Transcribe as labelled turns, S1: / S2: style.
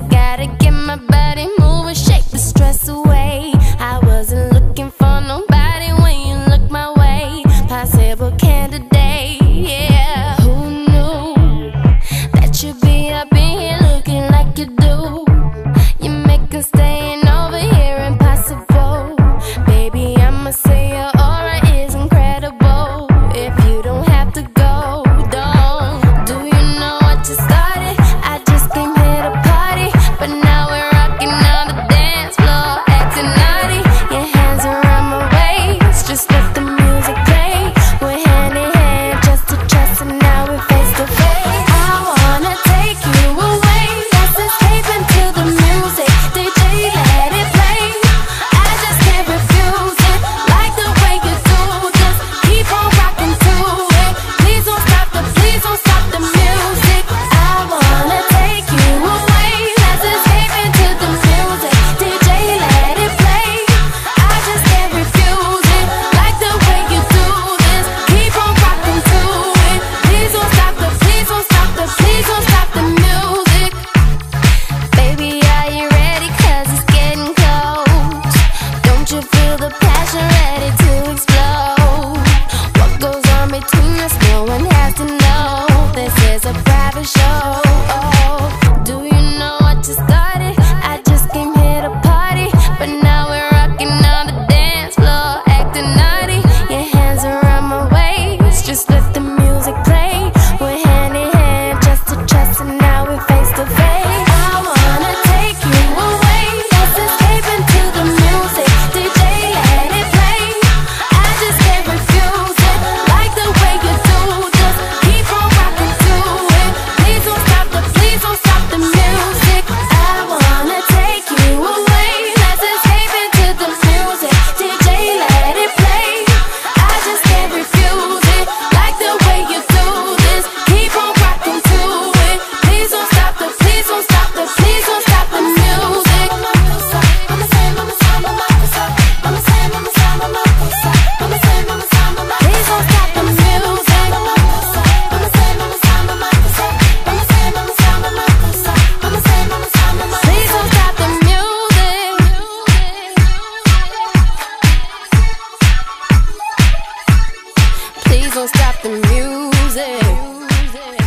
S1: I gotta get my body moving, shake the stress away. I wasn't looking for nobody when you looked my way. Possible candidate, yeah. Who knew that you'd be up in here looking like you do? You make us stay no one has to gonna stop the music.